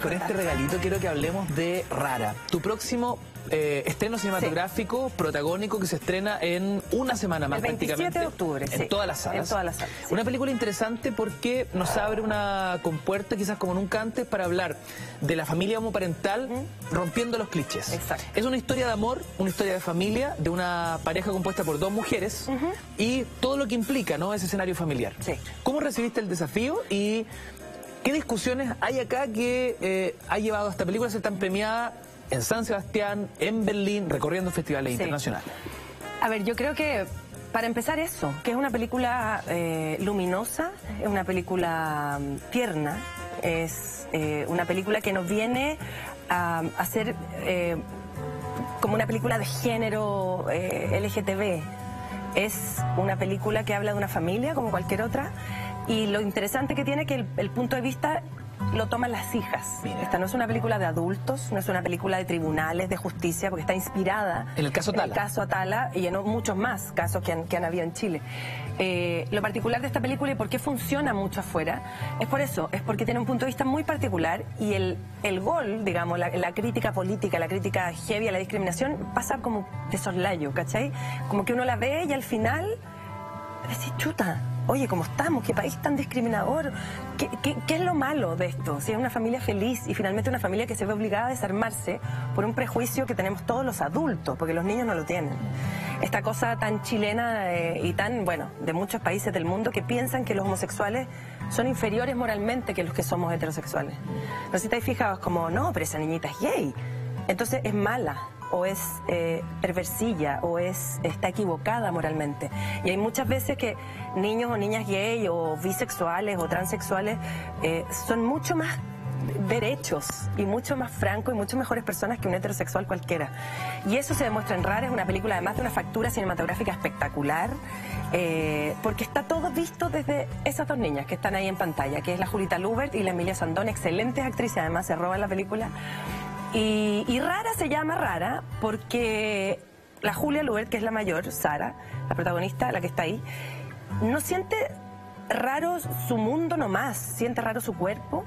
con este regalito quiero que hablemos de Rara, tu próximo eh, estreno cinematográfico protagónico que se estrena en una semana más El 27 prácticamente. de octubre, En sí. todas las salas. En todas las salas, sí. Una película interesante porque nos abre una compuerta quizás como nunca antes para hablar de la familia homoparental rompiendo los clichés. Exacto. Es una historia de amor, una historia de familia, de una pareja compuesta por dos mujeres y todo lo que implica ¿no? ese escenario familiar. Sí. ¿Cómo recibiste el desafío y qué discusiones hay acá que eh, ha llevado a esta película a ser tan premiada en San Sebastián, en Berlín, recorriendo festivales Sí. internacionales? A ver, yo creo que para empezar eso, que es una película eh, luminosa, es una película mm, tierna, es eh, una película que nos viene a hacer como una película de género eh, LGTB. Es una película que habla de una familia como cualquier otra y lo interesante que tiene que el, el punto de vista lo toman las hijas. Mira. Esta no es una película de adultos, no es una película de tribunales, de justicia, porque está inspirada En el caso en Tala. el caso Atala y en muchos más casos que han, que han habido en Chile. Eh, lo particular de esta película y por qué funciona mucho afuera es por eso, es porque tiene un punto de vista muy particular y el, el gol, digamos, la, la crítica política, la crítica heavy a la discriminación pasa como de soslayo, ¿cachai? Como que uno la ve y al final decís, chuta, oye, ¿cómo estamos? ¿Qué país tan discriminador? ¿Qué, es lo malo de esto? Si es una familia feliz y finalmente una familia que se ve obligada a desarmarse por un prejuicio que tenemos todos los adultos, porque los niños no lo tienen. Esta cosa tan chilena eh, y tan, bueno, de muchos países del mundo que piensan que los homosexuales son inferiores moralmente que los que somos heterosexuales. No sé si estáis fijados como, no, pero esa niñita es gay. Entonces es mala o es eh, perversilla o es está equivocada moralmente. Y hay muchas veces que niños o niñas gay o bisexuales o transexuales eh, son mucho más derechos y mucho más francos y mucho mejores personas que un heterosexual cualquiera. Y eso se demuestra en Rara, es una película además de una factura cinematográfica espectacular, eh, porque está todo visto desde esas dos niñas que están ahí en pantalla, que es la Julita Lubert y la Emilia Sandón, excelentes actrices, además se roban la película. Y, y Rara se llama Rara porque la Julia Lubert, que es la mayor, Sara, la protagonista, la que está ahí, no siente raro su mundo nomás, siente raro su cuerpo.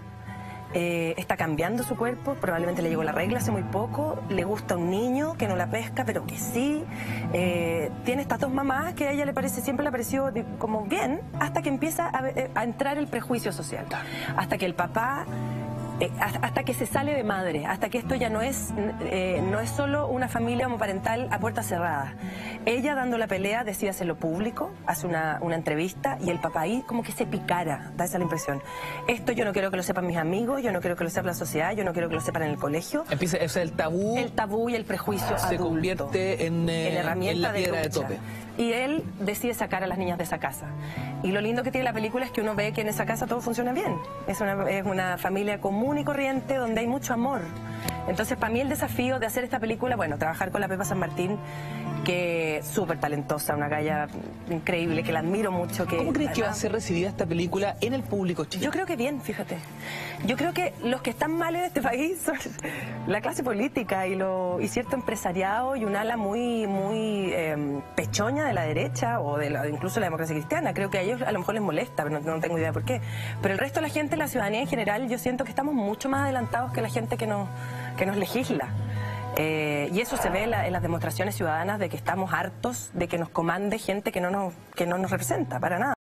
eh, está cambiando su cuerpo, probablemente le llegó la regla hace muy poco, le gusta un niño que no la pesca, pero que sí, eh, tiene estas dos mamás que a ella le parece, siempre le pareció como bien, hasta que empieza a entrar el prejuicio social, hasta que el papá eh, hasta que se sale de madre, hasta que esto ya no es, eh, no es solo una familia homoparental a puertas cerradas. Ella dando la pelea decide hacerlo público, hace una, una entrevista y el papá ahí como que se picara, da esa la impresión. Esto yo no quiero que lo sepan mis amigos, yo no quiero que lo sepa la sociedad, yo no quiero que lo sepan en el colegio. Empieza, ese es el tabú El tabú y el prejuicio se adulto convierte en, eh, en herramienta en la piedra de, lucha. tope. Y él decide sacar a las niñas de esa casa. Y lo lindo que tiene la película es que uno ve que en esa casa todo funciona bien. Es una, es una familia común y corriente donde hay mucho amor. Entonces, para mí el desafío de hacer esta película, bueno, trabajar con la Pepa San Martín, que es súper talentosa, una galla increíble, que la admiro mucho. Que, ¿Cómo crees que va a ser recibida esta película en el público chileno? yo creo que bien, fíjate. Yo creo que los que están mal en este país son la clase política y, lo, y cierto empresariado y un ala muy, muy eh, pechoña de la derecha o de la, incluso la democracia cristiana. Creo que a ellos a lo mejor les molesta, pero no, no tengo idea por qué. Pero el resto de la gente, la ciudadanía en general, yo siento que estamos mucho más adelantados que la gente que nos, que nos legisla. Eh, y eso se ve en, la- en las demostraciones ciudadanas de que estamos hartos de que nos comande gente que no nos, que no nos representa para nada.